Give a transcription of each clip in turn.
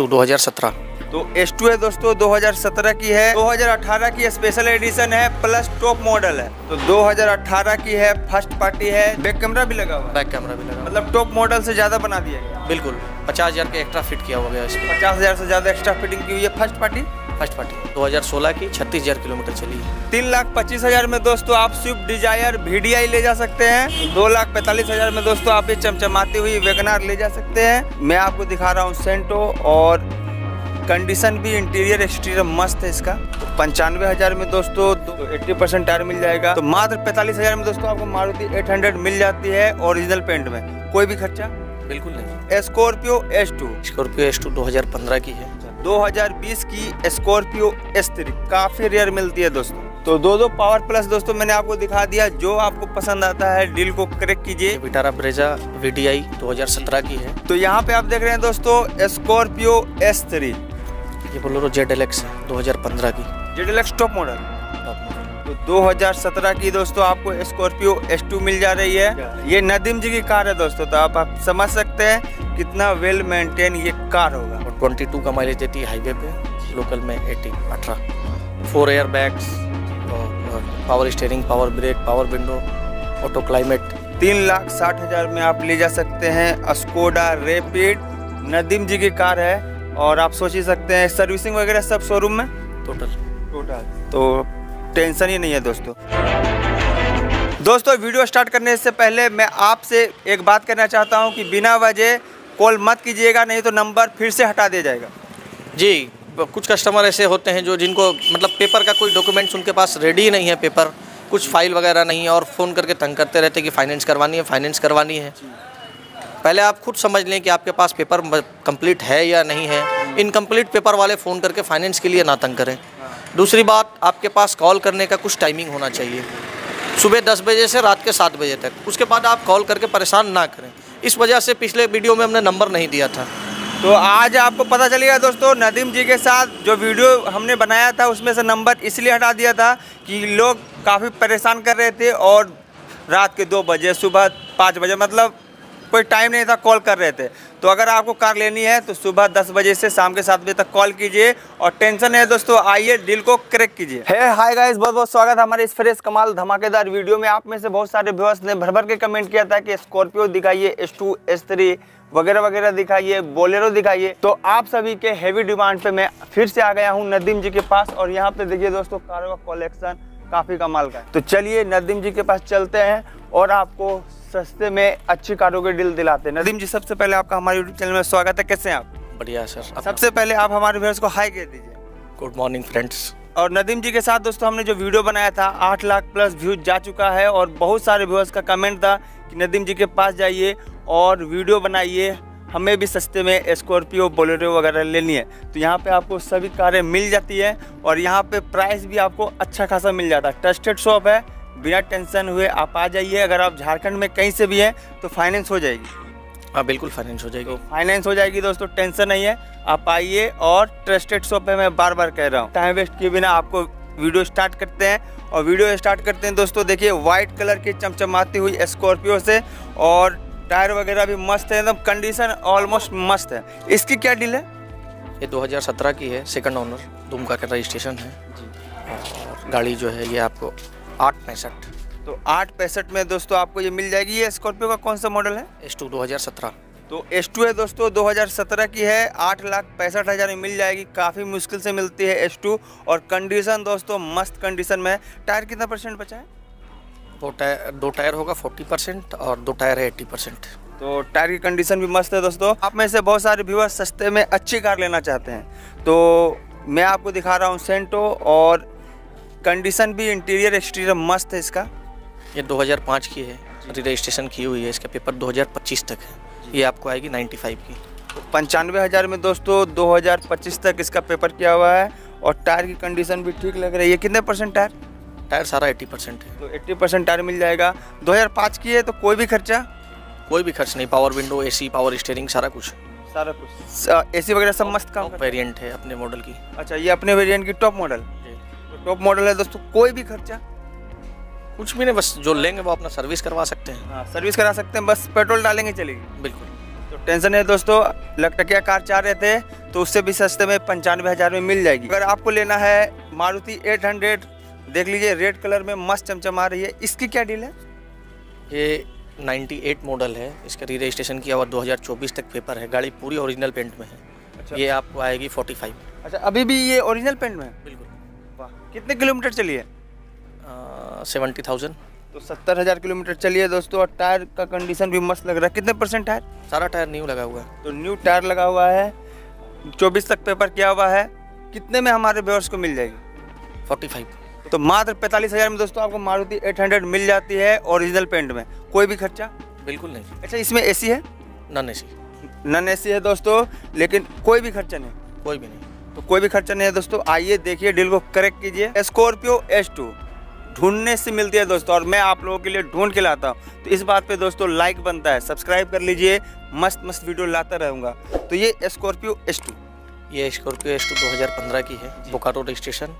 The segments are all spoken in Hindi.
हज़ार सत्रह। तो एस टू है दोस्तों 2017 की है 2018 की स्पेशल एडिशन है प्लस टॉप मॉडल है। तो 2018 की है फ़र्स्ट पार्टी है बैक कैमरा भी लगा हुआ बैक कैमरा भी लगा मतलब टॉप मॉडल से ज़्यादा बना दिया गया बिल्कुल पचास हज़ार के एक्स्ट्रा फिट किया हुआ गया इसमें। पचास हज़ार से ज़्यादा एक्स्ट्रा फिटिंग की हुई है फ़र्स्ट पार्टी फ़र्स्ट पार्टी। 2016 की छत्तीस हज़ार किलोमीटर चली। है तीन लाख पच्चीस हज़ार में दोस्तों आप स्विफ्ट डिज़ायर वी ले जा सकते हैं। दो लाख पैंतालीस हज़ार में दोस्तों आप ये चमचमाती हुई वेगनार ले जा सकते हैं। मैं आपको दिखा रहा हूँ सेंटो और कंडीशन भी इंटीरियर एक्सटीरियर मस्त है इसका। पंचानवे हज़ार में दोस्तों एट्टी परसेंट टायर मिल जाएगा। तो मात्र पैंतालीस हज़ार में दोस्तों आपको मारुति 800 मिल जाती है ओरिजिनल पेंट में। कोई भी खर्चा? बिल्कुल नहीं। Scorpio S two Scorpio S two दो हज़ार पंद्रह की है। 2020 की स्कॉर्पियो एस काफ़ी रेयर मिलती है दोस्तों। तो दो दो पावर प्लस दोस्तों मैंने आपको दिखा दिया। जो आपको पसंद आता है डील को क्रैक कीजिए। Vitara Brezza V D I दो हज़ार सत्रह की है। तो यहाँ पे आप देख रहे हैं दोस्तों स्कॉर्पियो एस थ्री ये बोलो जेड एल एक्स है दो हज़ार पंद्रह की। जेडलेक्स टॉप मॉडल टॉप तो 2017 की दोस्तों आपको स्कॉर्पियो एस टू मिल जा रही है। ये नदीम जी की कार है दोस्तों तो आप, आप समझ सकते हैं कितना वेल मेंटेन ये कार होगा। ट्वेंटी टू का माइलेज देती है हाईवे पे लोकल में एटी अठारह। Four air bags power steering power brake power window auto climate तीन लाख साठ हज़ार में आप ले जा सकते हैं स्कोडा रेपिड नदीम जी की कार है और आप सोच ही सकते हैं सर्विसिंग वगैरह सब शोरूम में? टोटल टोटल तो टेंशन ही नहीं है दोस्तों। दोस्तों वीडियो स्टार्ट करने से पहले मैं आपसे एक बात करना चाहता हूँ कि बिना वजह कॉल मत कीजिएगा, नहीं तो नंबर फिर से हटा दिया जाएगा। जी कुछ कस्टमर ऐसे होते हैं जो जिनको मतलब पेपर का कोई डॉक्यूमेंट्स उनके पास रेडी ही नहीं है पेपर, कुछ फ़ाइल वगैरह नहीं है और फ़ोन करके तंग करते रहते कि फाइनेंस करवानी है, फाइनेंस करवानी है। पहले आप खुद समझ लें कि आपके पास पेपर कंप्लीट है या नहीं है। इनकम्प्लीट पेपर वाले फ़ोन करके फाइनेंस के लिए ना तंग करें। दूसरी बात, आपके पास कॉल करने का कुछ टाइमिंग होना चाहिए। सुबह दस बजे से रात के सात बजे तक। उसके बाद आप कॉल करके परेशान ना करें। इस वजह से पिछले वीडियो में हमने नंबर नहीं दिया था। तो आज आपको पता चलेगा दोस्तों, नदीम जी के साथ जो वीडियो हमने बनाया था, उसमें से नंबर इसलिए हटा दिया था कि लोग काफ़ी परेशान कर रहे थे और रात के दो बजे, सुबह पाँच बजे मतलब कोई टाइम नहीं था कॉल कर रहे थे। तो अगर आपको कार लेनी है तो सुबह दस बजे से शाम के सात बजे तक कॉल कीजिए और टेंशन है दोस्तों, आइए डील को क्रैक कीजिए। है हाय गाइस बहुत बहुत स्वागत है हमारे इस फ्रेश कमाल, धमाकेदार वीडियो में। आप में से बहुत सारे व्यूअर्स ने भर भर के कमेंट किया था कि स्कॉर्पियो दिखाइए एस टू एस थ्री वगैरह वगैरह दिखाइए बोलेरो दिखाइए। तो आप सभी के हैवी डिमांड पे मैं फिर से आ गया हूँ नदीम जी के पास। और यहाँ पे देखिए दोस्तों, कारों का कलेक्शन काफ़ी कमाल का है। तो चलिए नदीम जी के पास चलते हैं और आपको सस्ते में अच्छी कारों के डील दिलाते हैं। नदीम जी सबसे पहले आपका हमारे यूट्यूब चैनल में स्वागत है। कैसे हैं आप? बढ़िया सर सबसे पहले आप हमारे व्यूअर्स को हाई कह दीजिए। गुड मॉर्निंग फ्रेंड्स और नदीम जी के साथ दोस्तों हमने जो वीडियो बनाया था आठ लाख प्लस व्यूज़ जा चुका है और बहुत सारे व्यूअर्स का कमेंट था कि नदीम जी के पास जाइए और वीडियो बनाइए। हमें भी सस्ते में स्कॉर्पियो बोलेरो वगैरह लेनी है। तो यहाँ पे आपको सभी कारें मिल जाती है और यहाँ पे प्राइस भी आपको अच्छा खासा मिल जाता है। ट्रस्टेड शॉप है बिना टेंशन हुए आप आ जाइए। अगर आप झारखंड में कहीं से भी हैं तो फाइनेंस हो जाएगी। हाँ बिल्कुल फाइनेंस हो जाएगी। फाइनेंस हो जाएगी दोस्तों टेंशन नहीं है। आप आइए और ट्रस्टेड शॉप है मैं बार बार कह रहा हूँ। टाइम वेस्ट किए बिना आपको वीडियो स्टार्ट करते हैं। और वीडियो स्टार्ट करते हैं दोस्तों देखिए व्हाइट कलर की चमचमाती हुई स्कॉर्पियो से और टायर वगैरह भी मस्त है एकदम कंडीशन ऑलमोस्ट मस्त है। इसकी क्या डील है? ये 2017 की है सेकंड ओनर दुमका का रजिस्ट्रेशन है। और गाड़ी जो है ये आपको आठ पैंसठ। तो आठ पैंसठ में दोस्तों आपको ये मिल जाएगी। ये स्कॉर्पियो का कौन सा मॉडल है? एस टू दो हज़ार सत्रह। तो एस टू है दोस्तों 2017 की है। आठ लाख पैंसठ हज़ार में मिल जाएगी काफ़ी मुश्किल से मिलती है एस टू और कंडीशन दोस्तों मस्त कंडीशन में टायर कितना परसेंट बचा है? वो टायर दो टायर होगा फोर्टी परसेंट और दो टायर है एट्टी परसेंट तो टायर की कंडीशन भी मस्त है दोस्तों। आप में से बहुत सारे व्यूअर्स सस्ते में अच्छी कार लेना चाहते हैं। तो मैं आपको दिखा रहा हूँ सेंटो और कंडीशन भी इंटीरियर एक्सटीरियर मस्त है इसका। ये 2005 की है। रजिस्ट्रेशन की हुई है इसका पेपर 2025 तक है। ये आपको आएगी 95 की। तो पंचानवे हज़ार में दोस्तों 2025 तक इसका पेपर किया हुआ है और टायर की कंडीशन भी ठीक लग रही है। कितने परसेंट टायर? टायर सारा 80 परसेंट है। तो 80 परसेंट टायर मिल जाएगा। 2005 की है तो कोई भी खर्चा? कोई भी खर्च नहीं। Power window AC power steering सारा कुछ। सारा कुछ। ए सी वगैरह सब मस्त काम वेरिएंट है। अपने मॉडल की। अच्छा ये अपने वेरिएंट की टॉप मॉडल तो टॉप मॉडल है दोस्तों कोई भी खर्चा? कुछ भी नहीं बस जो लेंगे वो अपना सर्विस करवा सकते हैं। हाँ सर्विस करा सकते हैं बस पेट्रोल डालेंगे चलेगी। बिल्कुल। तो टेंशन है दोस्तों लकटकिया कार चाह रहे थे तो उससे भी सस्ते में पंचानवे हज़ार में मिल जाएगी। अगर आपको लेना है मारुति 800 देख लीजिए रेड कलर में मस्त चमचमा रही है। इसकी क्या डील है? ये 98 मॉडल है। इसका री रजिस्ट्रेशन किया हुआ 2024 तक पेपर है। गाड़ी पूरी ओरिजिनल पेंट में है। अच्छा। ये आपको आएगी 45 अच्छा अभी भी ये ओरिजिनल पेंट में है? बिल्कुल। वाह कितने किलोमीटर चली है? सेवेंटी थाउज़ेंड तो सत्तर हज़ार किलोमीटर चलिए दोस्तों और टायर का कंडीशन भी मस्त लग रहा है। कितने परसेंट टायर? सारा टायर न्यू लगा हुआ है। तो न्यू टायर लगा हुआ है। चौबीस तक पेपर किया हुआ है। कितने में हमारे व्यवर्स को मिल जाएगी? 45 तो मात्र पैंतालीस हज़ार में दोस्तों आपको मारुति 800 मिल जाती है ओरिजिनल पेंट में। कोई भी खर्चा? बिल्कुल नहीं। अच्छा इसमें एसी है? None AC. नन एसी है दोस्तों लेकिन कोई भी खर्चा नहीं। कोई भी नहीं। तो कोई भी खर्चा नहीं है दोस्तों। आइए देखिए डील को करेक्ट कीजिए। स्कॉर्पियो एस टू ढूँढने से मिलती है दोस्तों और मैं आप लोगों के लिए ढूंढ के लाता हूँ। तो इस बात पे दोस्तों लाइक बनता है। सब्सक्राइब कर लीजिए। मस्त मस्त वीडियो लाता रहूँगा। तो ये स्कॉर्पियो एस टू ये स्कॉर्पियो एस टू दो की है। बोकारो रजिस्ट्रेशन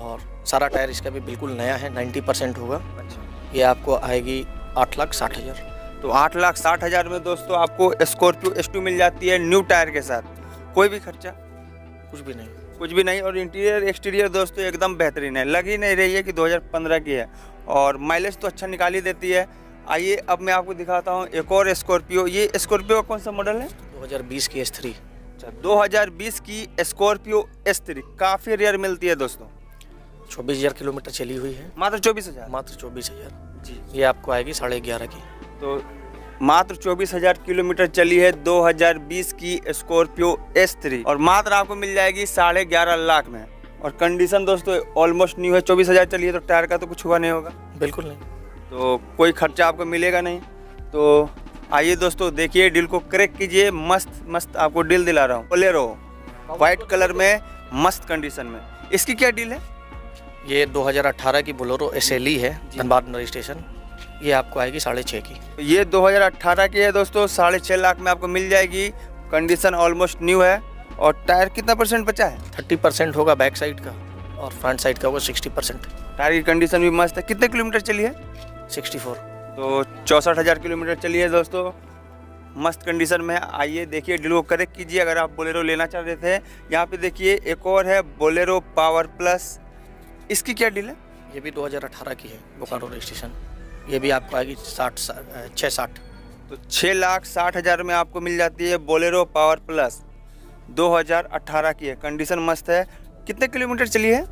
और सारा टायर इसका भी बिल्कुल नया है 90 परसेंट होगा अच्छा। ये आपको आएगी आठ लाख साठ हज़ार। तो आठ लाख साठ हज़ार में दोस्तों आपको स्कॉर्पियो एस टू मिल जाती है न्यू टायर के साथ। कोई भी खर्चा? कुछ भी नहीं। कुछ भी नहीं और इंटीरियर एक्सटीरियर दोस्तों एकदम बेहतरीन है। लग ही नहीं रही है कि 2015 की है। और माइलेज तो अच्छा निकाल ही देती है। आइए अब मैं आपको दिखाता हूँ एक और स्कॉर्पियो ये स्कॉर्पियो का कौन सा मॉडल है? 2020 की एस थ्री अच्छा 2020 की स्कॉर्पियो एस थ्री काफ़ी रेयर मिलती है दोस्तों। चौबीस हज़ार किलोमीटर चली हुई है। मात्र चौबीस हज़ार? मात्र चौबीस हज़ार। जी। ये आपको आएगी साढ़े ग्यारह की। तो मात्र चौबीस हज़ार किलोमीटर चली है 2020 की स्कॉर्पियो एस थ्री। और मात्र आपको मिल जाएगी साढ़े ग्यारह लाख में। और कंडीशन दोस्तों ऑलमोस्ट न्यू है। चौबीस हज़ार चली है तो टायर का तो कुछ हुआ नहीं होगा। बिल्कुल नहीं। तो कोई खर्चा आपको मिलेगा नहीं। तो आइए दोस्तों देखिए डील को क्रैक कीजिए। मस्त मस्त आपको डील दिला रहा हूँ। बोलेरो वाइट कलर में मस्त कंडीशन में। इसकी क्या डील है? ये 2018 की बोलोरो एस है धनबाद रजिस्ट्रेशन ये आपको आएगी साढ़े छः की। ये 2018 की है दोस्तों साढ़े छः लाख में आपको मिल जाएगी। कंडीशन ऑलमोस्ट न्यू है और टायर कितना परसेंट बचा है? थर्टी परसेंट होगा बैक साइड का और फ्रंट साइड का होगा सिक्सटी परसेंट। टायर की कंडीशन भी मस्त है। कितने किलोमीटर चली है? Sixty four. तो चौंसठ हज़ार किलोमीटर चली है दोस्तों। मस्त कंडीशन में आइए देखिए डील को करेक्ट कीजिए। अगर आप बोलेरो लेना चाह रहे थे यहाँ पे देखिए एक और है बोलेरो पावर प्लस। इसकी क्या डील है? ये भी 2018 की है बोकारो रजिस्ट्रेशन। ये भी आपको आएगी साठ छः साठ। तो छः लाख साठ हज़ार में आपको मिल जाती है बोलेरो पावर प्लस। 2018 की है कंडीशन मस्त है। कितने किलोमीटर चली है?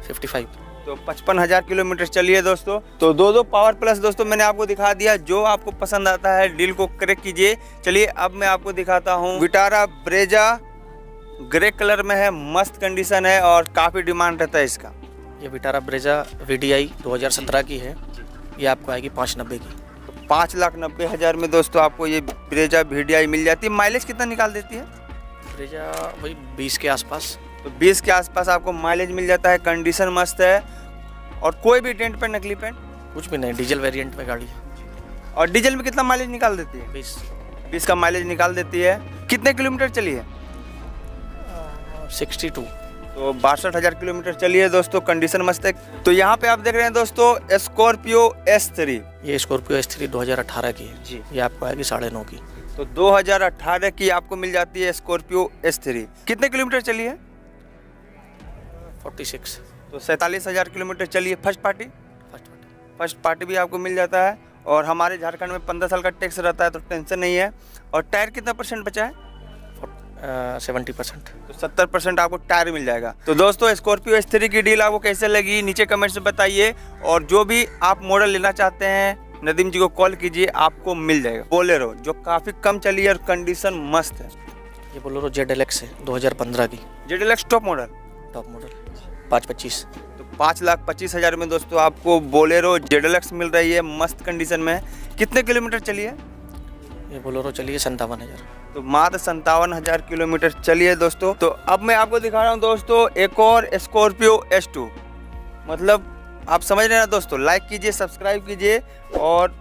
फिफ्टी फाइव तो पचपन हज़ार किलोमीटर चली है दोस्तों। तो दो दो पावर प्लस दोस्तों मैंने आपको दिखा दिया जो आपको पसंद आता है डील को करेक्ट कीजिए। चलिए अब मैं आपको दिखाता हूँ। विटारा ब्रेजा ग्रे कलर में है मस्त कंडीशन है और काफ़ी डिमांड रहता है इसका। ये Vitara Brezza V D I दो हज़ार सत्रह की है। ये आपको आएगी पाँच नब्बे की। तो पाँच लाख नब्बे हज़ार में दोस्तों आपको ये ब्रेजा वी डी आई मिल जाती है। माइलेज कितना निकाल देती है? ब्रेजा वही बीस के आसपास। तो 20 के आसपास आपको माइलेज मिल जाता है कंडीशन मस्त है और कोई भी टेंट पे नकली पेंट? कुछ भी नहीं डीजल वेरिएंट में गाड़ी। और डीजल में कितना माइलेज निकाल देती है? बीस। बीस का माइलेज निकाल देती है। कितने किलोमीटर चली है? Sixty two. तो बासठ हज़ार किलोमीटर चलिए दोस्तों कंडीशन मस्त है। तो यहाँ पे आप देख रहे हैं दोस्तों स्कॉर्पियो एस थ्री ये स्कॉर्पियो एस थ्री दो हज़ार अठारह की है। जी। ये आपको आएगी साढ़े नौ की। तो 2018 की आपको मिल जाती है स्कॉर्पियो एस थ्री कितने किलोमीटर चली है फोर्टी सिक्स। तो सैंतालीस हज़ार किलोमीटर चली है first party. First party. First party भी आपको मिल जाता है। और हमारे झारखंड में पंद्रह साल का टैक्स रहता है तो टेंशन नहीं है। और टायर कितना परसेंट बचा है? Seventy percent. तो सत्तर परसेंट आपको टायर मिल जाएगा। तो दोस्तों स्कॉर्पियो एस थ्री की डील आपको कैसे लगी नीचे कमेंट्स में बताइए। और जो भी आप मॉडल लेना चाहते हैं नदीम जी को कॉल कीजिए आपको मिल जाएगा। बोलेरो जो काफ़ी कम चली है और कंडीशन मस्त है। ये बोलो जेड एल एक्स है दो हज़ार पंद्रह की। Z L X top model top model पाँच पच्चीस। तो पाँच लाख पच्चीस हज़ार में दोस्तों आपको बोलेरो जेड एल एक्स मिल रही है मस्त कंडीशन में। कितने किलोमीटर चली है ये बोलोरो चलिए संतावन हज़ार। तो मात्र संतावन हज़ार किलोमीटर चलिए दोस्तों। तो अब मैं आपको दिखा रहा हूँ दोस्तों एक और स्कॉर्पियो एस टू मतलब आप समझ रहे हैं ना दोस्तों लाइक कीजिए सब्सक्राइब कीजिए और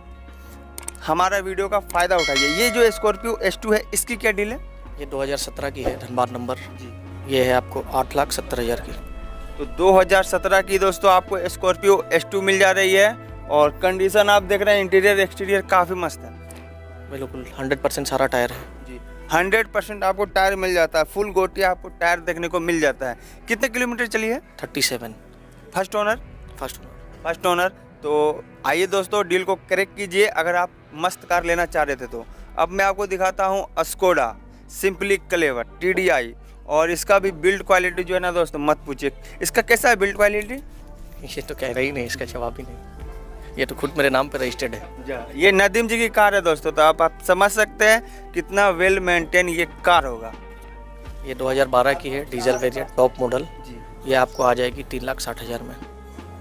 हमारा वीडियो का फ़ायदा उठाइए। ये जो स्कॉर्पियो एस टू है इसकी क्या डील है? ये 2017 की है धनबाद नंबर जी। ये है आपको आठ लाख सत्तर हज़ार की। तो 2017 की दोस्तों आपको स्कॉर्पियो एस टू मिल जा रही है और कंडीशन आप देख रहे हैं इंटीरियर एक्सटीरियर काफ़ी मस्त है। बिल्कुल हंड्रेड परसेंट सारा टायर है। जी। हंड्रेड परसेंट आपको टायर मिल जाता है फुल गोटी आपको टायर देखने को मिल जाता है। कितने किलोमीटर चली है thirty seven first owner first first owner तो आइए दोस्तों डील को करेक्ट कीजिए अगर आप मस्त कार लेना चाह रहे थे तो। अब मैं आपको दिखाता हूँ अस्कोडा सिंपली कलेवर टी और इसका भी बिल्ड क्वालिटी जो है ना दोस्तों मत पूछिए। इसका कैसा है बिल्ड क्वालिटी ये तो कह रहा नहीं इसका जवाब ही नहीं। ये तो खुद मेरे नाम पर रजिस्टर्ड है। ये नदीम जी की कार है दोस्तों तो आप, आप समझ सकते हैं कितना वेल मेंटेन ये कार होगा। ये 2012 की है डीजल वेरिएंट टॉप मॉडल जी। ये आपको आ जाएगी तीन लाख साठ हज़ार में।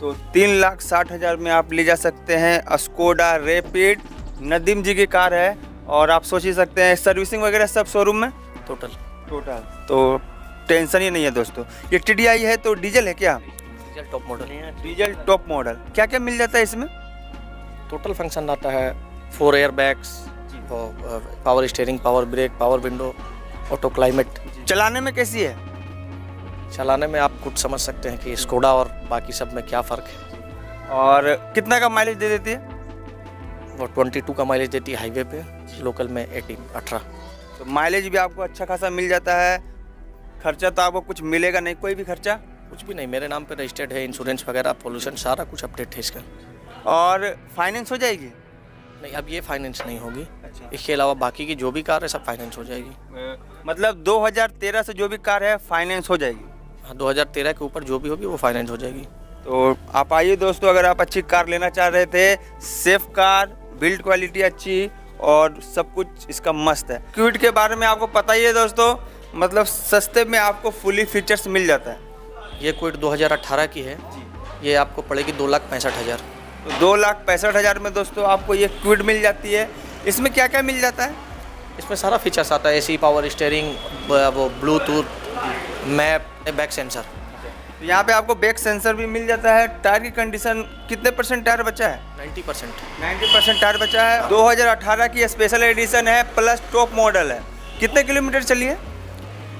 तो तीन लाख साठ हज़ार में आप ले जा सकते हैं अस्कोडा रेपिड नदीम जी की कार है और आप सोच ही सकते हैं सर्विसिंग वगैरह सब शोरूम में? टोटल टोटल तो टेंशन ही नहीं है दोस्तों। ये TDI है तो डीजल है क्या? Diesel top model diesel top model क्या क्या मिल जाता है इसमें? टोटल फ़ंक्शन आता है four air bags power steering power brake power window auto climate चलाने में कैसी है? चलाने में आप कुछ समझ सकते हैं कि स्कोडा और बाकी सब में क्या फ़र्क है। और कितना का माइलेज दे देती है? वो 22 का माइलेज देती है हाईवे पे लोकल में 18 18 तो माइलेज भी आपको अच्छा खासा मिल जाता है। खर्चा तो आपको कुछ मिलेगा नहीं कोई भी खर्चा? कुछ भी नहीं मेरे नाम पे रजिस्टर्ड है इंश्योरेंस वगैरह पोल्यूशन सारा कुछ अपडेट है इसका। और फाइनेंस हो जाएगी? नहीं अब ये फाइनेंस नहीं होगी। अच्छा। इसके अलावा बाकी की जो भी कार है सब फाइनेंस हो जाएगी। मतलब 2013 से जो भी कार है फाइनेंस हो जाएगी? हाँ 2013 के ऊपर जो भी होगी वो फाइनेंस हो जाएगी। तो आप आइए दोस्तों अगर आप अच्छी कार लेना चाह रहे थे सेफ़ कार बिल्ड क्वालिटी अच्छी और सब कुछ इसका मस्त है। क्यूट के बारे में आपको पता ही है दोस्तों मतलब सस्ते में आपको फुली फीचर्स मिल जाता है। ये क्विट 2018 की है। ये आपको पड़ेगी दो लाख पैंसठ हज़ार। तो दो लाख पैंसठ हज़ार में दोस्तों आपको ये क्विड मिल जाती है। इसमें क्या क्या मिल जाता है? इसमें सारा फीचर्स आता है एसी पावर स्टेयरिंग वो ब्लूटूथ मैप बैक सेंसर तो यहाँ पे आपको बैक सेंसर भी मिल जाता है। टायर की कंडीशन कितने परसेंट टायर बचा है? 90 परसेंट। 90 परसेंट टायर बचा है। 2018 की स्पेशल एडिशन है प्लस टॉप मॉडल है। कितने किलोमीटर चलिए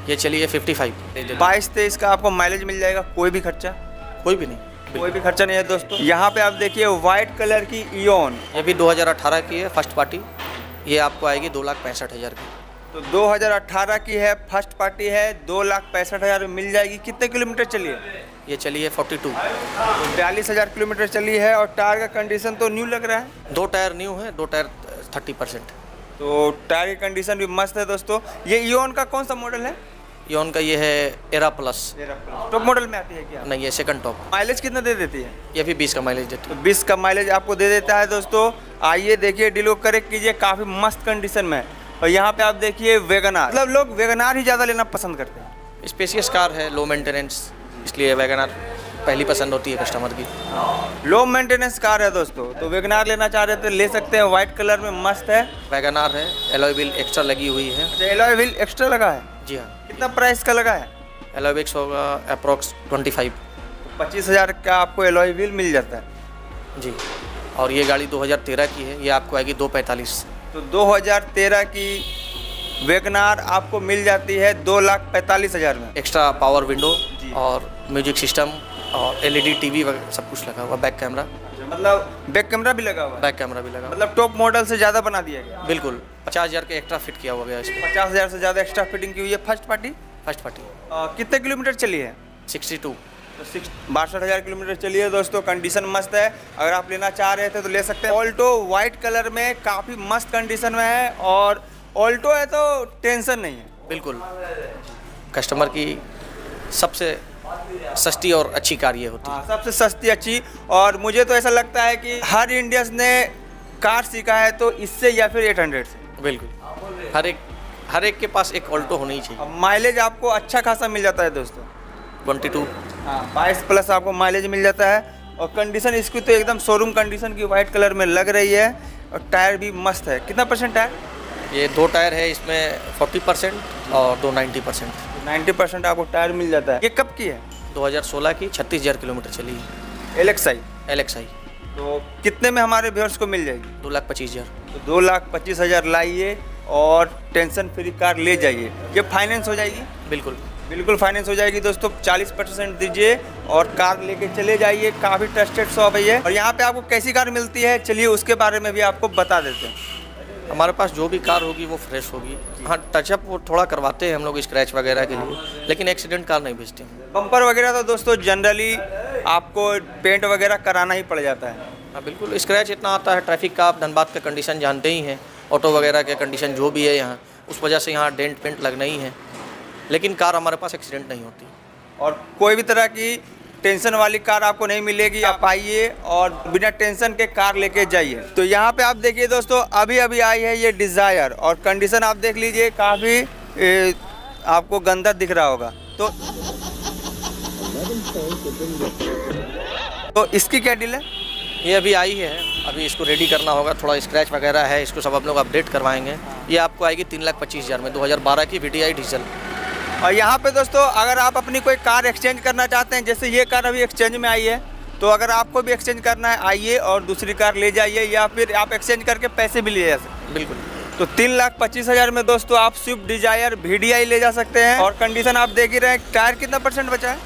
ये चलिए 55 बाईस तेईस का आपको माइलेज मिल जाएगा कोई भी खर्चा। कोई भी नहीं कोई भी खर्चा नहीं है दोस्तों। यहाँ पे आप देखिए व्हाइट कलर की ईओन ये भी 2018 की है फ़र्स्ट पार्टी ये आपको आएगी दो लाख पैंसठ हज़ार की। तो 2018 की है फ़र्स्ट पार्टी है दो लाख पैंसठ हज़ार में मिल जाएगी। कितने किलोमीटर चली है ये चली है 42 तो बयालीस हज़ार किलोमीटर चली है और टायर का कंडीशन तो न्यू लग रहा है। दो टायर न्यू है दो टायर 30 परसेंट तो टायर की कंडीशन भी मस्त है दोस्तों। ये ईओन का कौन सा मॉडल है? योन का ये है एरा प्लस टॉप मॉडल में आती है क्या? नहीं ये सेकंड टॉप माइलेज कितना दे देती है? ये भी 20 का माइलेज देती तो 20 का माइलेज आपको दे देता है दोस्तों। आइए देखिए डील करेक्ट कीजिए काफ़ी मस्त कंडीशन में। और यहाँ पे आप देखिए वेगनार मतलब लोग वेगनार ही ज़्यादा लेना पसंद करते हैं। है स्पेसियस कार है लो मेंटेनेंस इसलिए वेगनार पहली पसंद होती है कस्टमर की। लो मेंटेनेंस कार है दोस्तों। तो वेगनार लेना चाह रहे थे ले सकते हैं। व्हाइट कलर में मस्त है। वैगनार है एलॉय व्हील एक्स्ट्रा लगी हुई है। एलॉय व्हील एक्स्ट्रा लगा है। जी हाँ। कितना प्राइस का लगा है? एलॉय व्हील्स होगा अप्रॉक्स 25 पच्चीस हज़ार का आपको एलॉय व्हील मिल जाता है? जी। और ये गाड़ी 2013 की है ये आपको आएगी दो पैंतालीस। तो 2013 की वेगनार आपको मिल जाती है दो लाख पैंतालीस हज़ार में। एक्स्ट्रा पावर विंडो जी। और म्यूज़िक सिस्टम और एलईडी टीवी वगैरह सब कुछ लगा हुआ बैक कैमरा मतलब बैक कैमरा भी लगा हुआ बैक कैमरा भी लगा हुआ। मतलब टॉप मॉडल से ज़्यादा बना दिया गया। बिल्कुल। पचास हज़ार का एक्स्ट्रा फिट किया हुआ गया इसमें। पचास हज़ार से ज़्यादा एक्स्ट्रा फिटिंग की हुई है फ़र्स्ट पार्टी फ़र्स्ट पार्टी कितने किलोमीटर चली है? Sixty two. तो बासठ हज़ार किलोमीटर चली है दोस्तों कंडीशन मस्त है। अगर आप लेना चाह रहे थे तो ले सकते हैं। ऑल्टो वाइट कलर में काफ़ी मस्त कंडीशन में है और ऑल्टो है तो टेंशन नहीं है। बिल्कुल। कस्टमर की सबसे सस्ती और अच्छी कार ये होती है। हाँ सबसे सस्ती अच्छी। और मुझे तो ऐसा लगता है कि हर इंडियंस ने कार सीखा है तो इससे या फिर 800 से। बिल्कुल। हर एक हर एक के पास एक ऑल्टो होनी ही चाहिए। माइलेज आपको अच्छा खासा मिल जाता है दोस्तों। Twenty two. हाँ बाईस प्लस आपको माइलेज मिल जाता है। और कंडीशन इसकी तो एकदम शोरूम कंडीशन की वाइट कलर में लग रही है। और टायर भी मस्त है। कितना परसेंट टायर ये दो टायर है इसमें फोर्टी परसेंट और दो नाइन्टी परसेंट नाइन्टी परसेंट आपको टायर मिल जाता है। ये कब की है? 2016 की छत्तीस हज़ार किलोमीटर चली। है एलेक्साई एक्स तो कितने में हमारे व्यवर्स को मिल जाएगी? दो लाख पच्चीस हज़ार। तो दो लाख पच्चीस हज़ार लाइए और टेंशन फ्री कार ले जाइए। ये फाइनेंस हो जाएगी? बिल्कुल। बिल्कुल फाइनेंस हो जाएगी दोस्तों। 40 परसेंट दीजिए और कार लेके चले जाइए। काफ़ी ट्रस्टेड शॉप है ये। और यहाँ पे आपको कैसी कार मिलती है? चलिए उसके बारे में भी आपको बता देते हैं। हमारे पास जो भी कार होगी वो फ्रेश होगी। हाँ टचअप वो थोड़ा करवाते हैं हम लोग स्क्रैच वगैरह के लिए लेकिन एक्सीडेंट कार नहीं भेजते। हैं बम्पर वगैरह तो दोस्तों जनरली आपको पेंट वगैरह कराना ही पड़ जाता है। हाँ बिल्कुल। स्क्रैच इतना आता है ट्रैफ़िक का आप धनबाद का कंडीशन जानते ही हैं। ऑटो वगैरह के कंडीशन जो भी है यहाँ उस वजह से यहाँ डेंट पेंट लगना ही है। लेकिन कार हमारे पास एक्सीडेंट नहीं होती। और कोई भी तरह की टेंशन वाली कार आपको नहीं मिलेगी आप आइए और बिना टेंशन के कार लेके जाइए। तो यहाँ पे आप देखिए दोस्तों अभी अभी आई है ये डिज़ायर और कंडीशन आप देख लीजिए काफ़ी आपको गंदा दिख रहा होगा। तो तो इसकी क्या डील है? ये अभी आई है। अभी इसको रेडी करना होगा। थोड़ा स्क्रैच वगैरह है। इसको सब हम लोग अपडेट करवाएँगे। ये आपको आएगी तीन लाख पच्चीस हज़ार में। 2012 की वी डीजल और यहाँ पे दोस्तों अगर आप अपनी कोई कार एक्सचेंज करना चाहते हैं जैसे ये कार अभी एक्सचेंज में आई है तो अगर आपको भी एक्सचेंज करना है आइए और दूसरी कार ले जाइए या फिर आप एक्सचेंज करके पैसे भी ले जा सकते बिल्कुल। तो तीन लाख पच्चीस हज़ार में दोस्तों आप स्विफ्ट डिज़ायर वी ले जा सकते हैं। और कंडीशन आप देख ही रहे हैं टायर कितना परसेंट बचा है?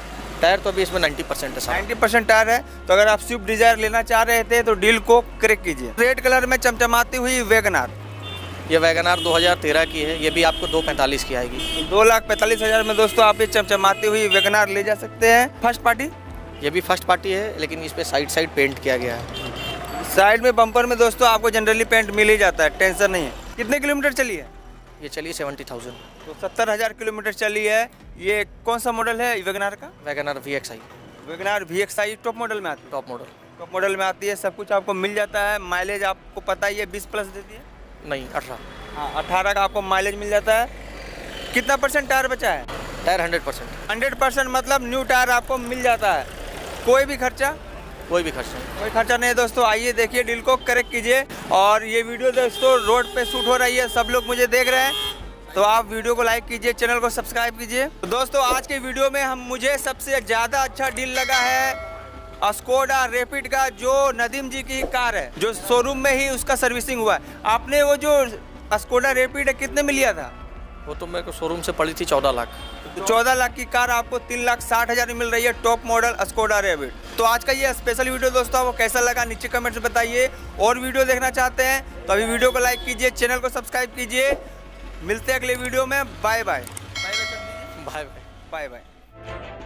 टायर तो अभी इसमें 90 परसेंट है नाइन्टी परसेंट टायर है। तो अगर आप स्विफ्ट डिज़ायर लेना चाह रहे थे तो डील को क्रेक कीजिए। रेड कलर में चमचमाती हुई वेगनार। ये वैगनार 2013 की है ये भी आपको दो पैंतालीस की आएगी। दो लाख पैंतालीस हज़ार में दोस्तों आप ये चमचमाती हुई वेगनार ले जा सकते हैं। First party? ये भी फ़र्स्ट पार्टी है लेकिन इस पे साइड साइड पेंट किया गया है। साइड में बम्पर में दोस्तों आपको जनरली पेंट मिल ही जाता है टेंशन नहीं है। कितने किलोमीटर चली है ये चलिए सेवेंटी थाउज़ेंड। तो सत्तर हज़ार किलोमीटर चली है। ये कौन सा मॉडल है? वेगनार का? WagonR V X I WagonR V X I top model में आती है? टॉप मॉडल टॉप मॉडल में आती है। सब कुछ आपको मिल जाता है। माइलेज आपको पता ही है बीस प्लस देती है नहीं अठारह। हाँ अठारह का आपको माइलेज मिल जाता है। कितना परसेंट टायर बचा है? Tyre hundred percent hundred percent मतलब न्यू टायर आपको मिल जाता है। कोई भी खर्चा? कोई भी खर्च नहीं। कोई खर्चा नहीं दोस्तों, आइए देखिए, डील को करेक्ट कीजिए। और ये वीडियो दोस्तों रोड पे शूट हो रही है, सब लोग मुझे देख रहे हैं। तो आप वीडियो को लाइक कीजिए चैनल को सब्सक्राइब कीजिए। तो दोस्तों, आज के वीडियो में हम, मुझे सबसे ज़्यादा अच्छा डील लगा है स्कोडा रेपिड का, जो नदीम जी की कार है, जो शोरूम में ही उसका सर्विसिंग हुआ है। आपने वो जो स्कोडा रेपिड है कितने में लिया था? वो तो मेरे को शोरूम से पड़ी थी चौदह लाख। तो चौदह लाख की कार आपको तीन लाख साठ हज़ार में मिल रही है टॉप मॉडल स्कोडा रेबिट तो आज का ये स्पेशल वीडियो दोस्तों आपको कैसा लगा? नीचे कमेंट्स बताइए। और वीडियो देखना चाहते हैं तो अभी वीडियो को लाइक कीजिए चैनल को सब्सक्राइब कीजिए। मिलते हैं अगले वीडियो में। Bye bye bye bye bye bye